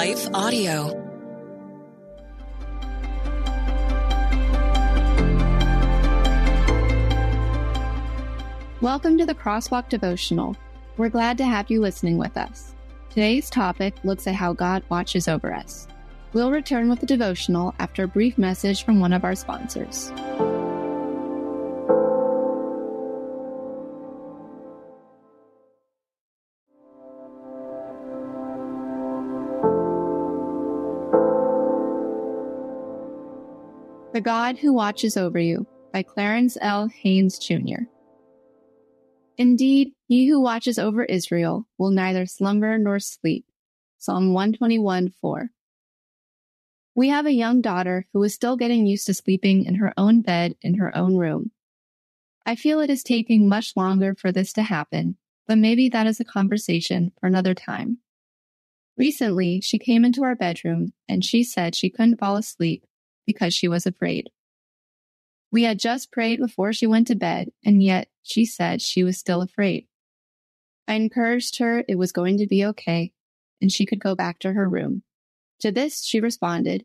Life Audio. Welcome to the Crosswalk Devotional. We're glad to have you listening with us. Today's topic looks at how God watches over us. We'll return with the devotional after a brief message from one of our sponsors. The God Who Watches Over You by Clarence L. Haynes Jr. Indeed, he who watches over Israel will neither slumber nor sleep. Psalm 121 4. We have a young daughter who is still getting used to sleeping in her own bed in her own room. I feel it is taking much longer for this to happen, but maybe that is a conversation for another time. Recently, she came into our bedroom and she said she couldn't fall asleep because she was afraid. We had just prayed before she went to bed, and yet she said she was still afraid. I encouraged her it was going to be okay, and she could go back to her room. To this, she responded,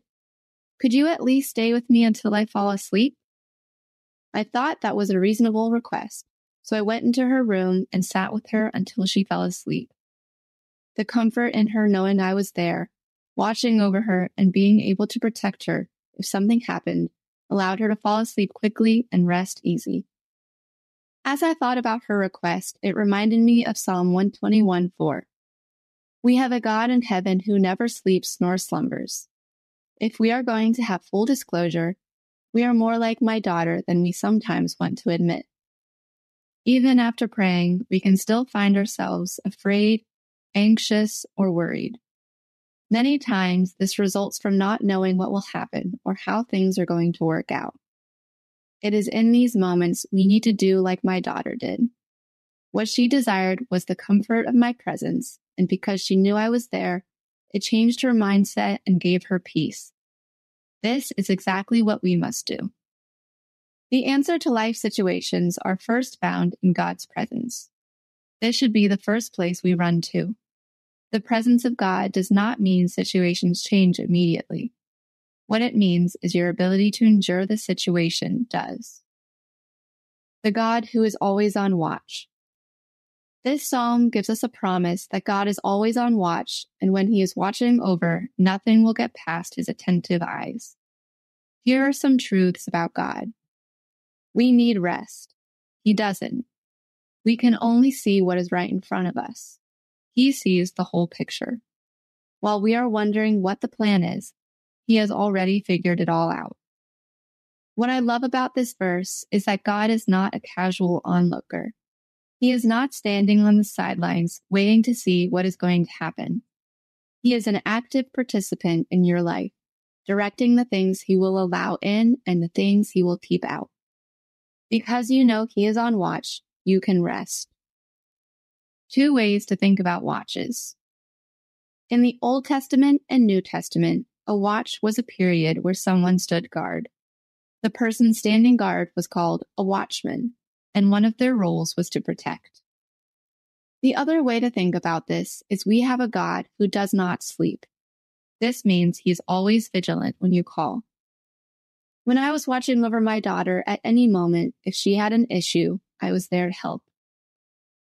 Could you at least stay with me until I fall asleep? I thought that was a reasonable request, so I went into her room and sat with her until she fell asleep. The comfort in her knowing I was there, watching over her and being able to protect her if something happened, allowed her to fall asleep quickly and rest easy. As I thought about her request, it reminded me of Psalm 121 4. We have a God in heaven who never sleeps nor slumbers. If we are going to have full disclosure, we are more like my daughter than we sometimes want to admit. Even after praying, we can still find ourselves afraid, anxious, or worried. Many times, this results from not knowing what will happen or how things are going to work out. It is in these moments we need to do like my daughter did. What she desired was the comfort of my presence, and because she knew I was there, it changed her mindset and gave her peace. This is exactly what we must do. The answer to life situations are first found in God's presence. This should be the first place we run to. The presence of God does not mean situations change immediately. What it means is your ability to endure the situation does. The God who is always on watch. This psalm gives us a promise that God is always on watch, and when he is watching over, nothing will get past his attentive eyes. Here are some truths about God. We need rest. He doesn't. We can only see what is right in front of us. He sees the whole picture. While we are wondering what the plan is, he has already figured it all out. What I love about this verse is that God is not a casual onlooker. He is not standing on the sidelines waiting to see what is going to happen. He is an active participant in your life, directing the things he will allow in and the things he will keep out. Because you know he is on watch, you can rest. Two ways to think about watches. In the Old Testament and New Testament, a watch was a period where someone stood guard. The person standing guard was called a watchman, and one of their roles was to protect. The other way to think about this is we have a God who does not sleep. This means he is always vigilant when you call. When I was watching over my daughter at any moment, if she had an issue, I was there to help.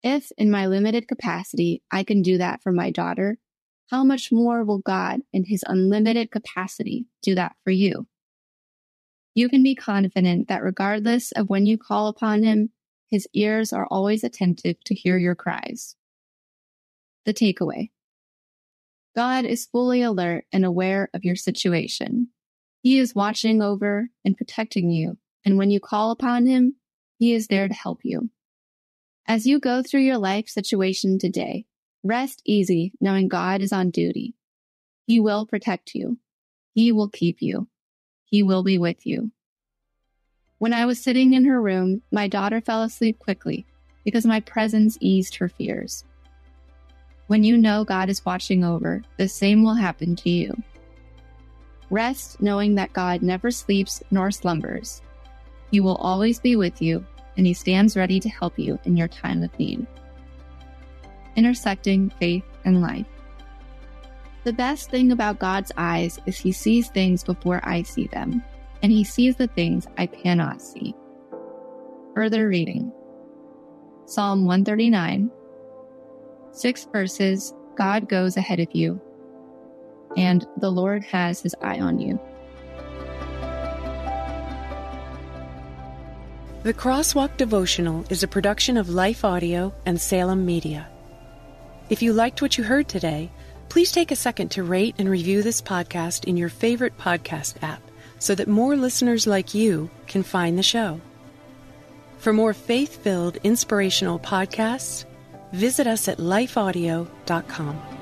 If, in my limited capacity, I can do that for my daughter, how much more will God, in his unlimited capacity, do that for you? You can be confident that regardless of when you call upon him, his ears are always attentive to hear your cries. The takeaway God is fully alert and aware of your situation. He is watching over and protecting you, and when you call upon him, he is there to help you. As you go through your life situation today, rest easy knowing God is on duty. He will protect you. He will keep you. He will be with you. When I was sitting in her room, my daughter fell asleep quickly because my presence eased her fears. When you know God is watching over, the same will happen to you. Rest knowing that God never sleeps nor slumbers. He will always be with you and he stands ready to help you in your time of need. Intersecting faith and life. The best thing about God's eyes is he sees things before I see them, and he sees the things I cannot see. Further reading Psalm 139, six verses God goes ahead of you, and the Lord has his eye on you. The Crosswalk Devotional is a production of Life Audio and Salem Media. If you liked what you heard today, please take a second to rate and review this podcast in your favorite podcast app so that more listeners like you can find the show. For more faith filled, inspirational podcasts, visit us at lifeaudio.com.